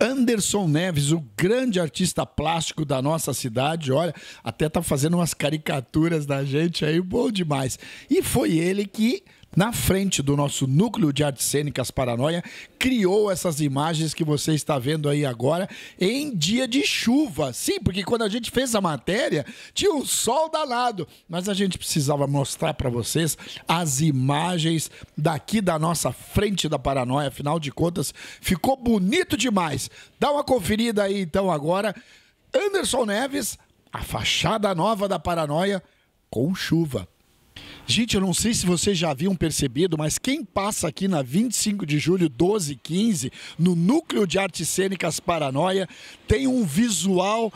Anderson Neves, o grande artista plástico da nossa cidade, olha, até tá fazendo umas caricaturas da gente aí, bom demais. E foi ele que na frente do nosso núcleo de artes cênicas Paranoia, criou essas imagens que você está vendo aí agora em dia de chuva. Sim, porque quando a gente fez a matéria, tinha um sol danado, mas a gente precisava mostrar para vocês as imagens daqui da nossa frente da Paranoia, afinal de contas, ficou bonito demais. Dá uma conferida aí então agora. Anderson Neves, a fachada nova da Paranoia com chuva. Gente, eu não sei se vocês já haviam percebido, mas quem passa aqui na 25 de julho 1215, no Núcleo de Artes Cênicas Paranoia, tem um visual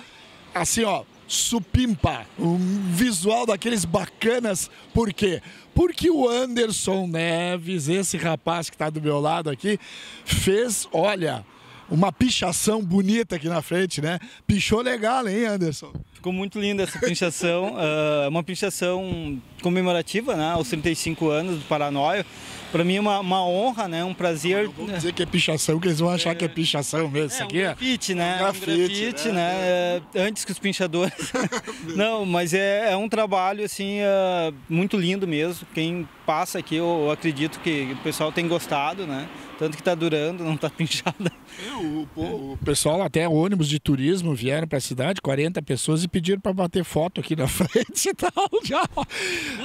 assim, ó, supimpa, um visual daqueles bacanas. Por quê? Porque o Anderson Neves, esse rapaz que está do meu lado aqui, fez, olha, uma pichação bonita aqui na frente, né? Pichou legal, hein, Anderson? Ficou muito linda essa pinchação, uh, uma pinchação comemorativa, né, aos 35 anos do Paranoia. Para mim é uma, uma, honra, né, um prazer. Não vou dizer que é pichação, que eles vão achar é, que é pichação mesmo. Isso é, aqui um grafite, né? Um grafite, um grafite né? né? É. Antes que os pinchadores. Não, mas é, é, um trabalho assim uh, muito lindo mesmo. Quem passa aqui, eu acredito que o pessoal tem gostado, né? Tanto que está durando, não está pinchada. É, o, o, pessoal, até ônibus de turismo vieram para a cidade, 40 pessoas, e pediram para bater foto aqui na frente e tal. Já.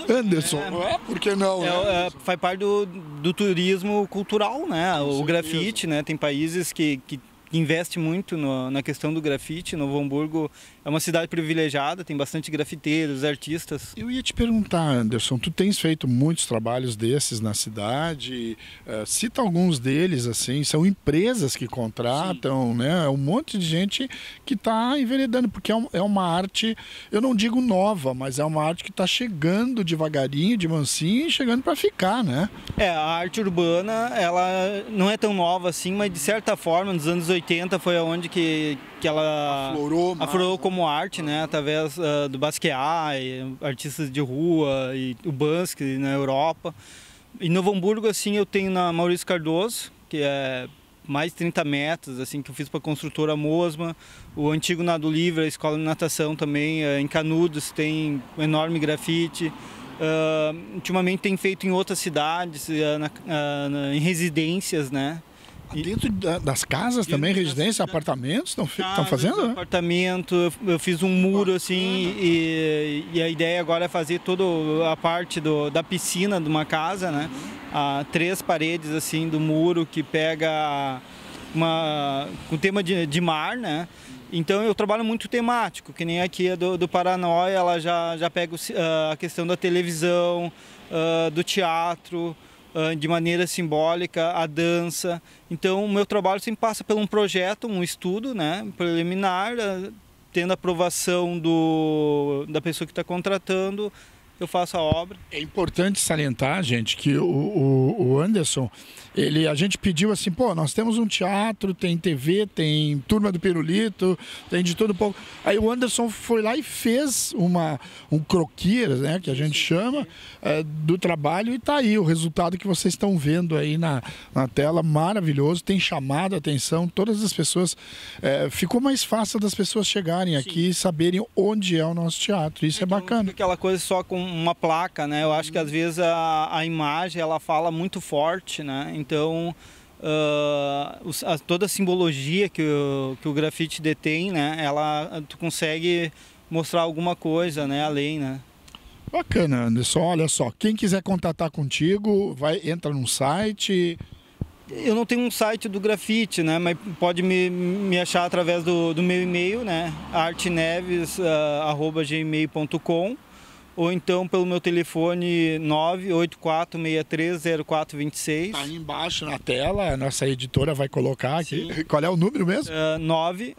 Anderson, é, é, por que não? É, né? é, faz parte do, do turismo cultural, né? o grafite, né? Tem países que, que investe muito no, na questão do grafite. Novo Hamburgo é uma cidade privilegiada, tem bastante grafiteiros, artistas. Eu ia te perguntar, Anderson, tu tens feito muitos trabalhos desses na cidade. Uh, cita alguns deles, assim, são empresas que contratam, Sim. né? É um monte de gente que está enveredando, porque é, um, é, uma arte, eu não digo nova, mas é uma arte que está chegando devagarinho, de mansinho, e chegando para ficar, né? É, a arte urbana, ela não é tão nova assim, mas de certa forma, nos anos 80 foi onde que, que ela aflorou, aflorou como arte, né? Através uh, do Basquiat, artistas de rua e o Banksy na Europa. Em Novo Hamburgo, assim, eu tenho na Maurício Cardoso, que é mais de 30 metros, assim, que eu fiz para a construtora Mosma. O antigo Nado Livre, a escola de natação também, uh, em Canudos, tem um enorme grafite. Uh, ultimamente tem feito em outras cidades, uh, na, uh, em residências, né? Dentro das casas Dentro também, residência, das... apartamentos estão fazendo? Né? Apartamento, eu fiz um muro assim e, e, a ideia agora é fazer toda a parte do, da piscina de uma casa, né? Ah, três paredes assim do muro que pega uma, com tema de, de mar, né? Então eu trabalho muito temático, que nem aqui do, do Paranoia, ela já, já pega uh, a questão da televisão, uh, do teatro, de maneira simbólica, a dança. Então, o meu trabalho sempre passa por um projeto, um estudo né, preliminar, tendo a aprovação do, da pessoa que está contratando, eu faço a obra. É importante salientar, gente, que o, o, o, Anderson, ele, a gente pediu assim, pô, nós temos um teatro, tem TV, tem Turma do Pirulito, tem de tudo um pouco. Aí o Anderson foi lá e fez uma, um croquis, né, que a gente chama, é, do trabalho e tá aí o resultado que vocês estão vendo aí na, na tela, maravilhoso, tem chamado a atenção, todas as pessoas, é, ficou mais fácil das pessoas chegarem Sim. aqui e saberem onde é o nosso teatro, isso é então, é bacana. Aquela coisa só com uma placa, né? Eu acho que às vezes a, a imagem ela fala muito forte, né? Então uh, a, toda a simbologia que o, que o grafite detém, né? Ela tu consegue mostrar alguma coisa, né? Além, né? Bacana, Anderson. Olha só, quem quiser contatar contigo, vai entra no site. Eu não tenho um site do grafite, né? Mas pode me, me achar através do, do meu e-mail, né? artneves@gmail.com ou então pelo meu telefone 984630426. Está aí embaixo na tela, a nossa editora vai colocar aqui. Sim. Qual é o número mesmo? Uh,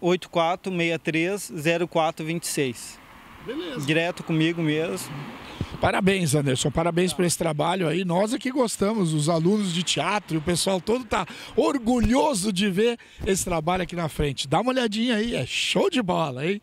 984630426. Beleza. Direto comigo mesmo. Parabéns, Anderson. Parabéns por esse trabalho aí. Nós aqui gostamos, os alunos de teatro, o pessoal todo tá orgulhoso de ver esse trabalho aqui na frente. Dá uma olhadinha aí, é show de bola, hein?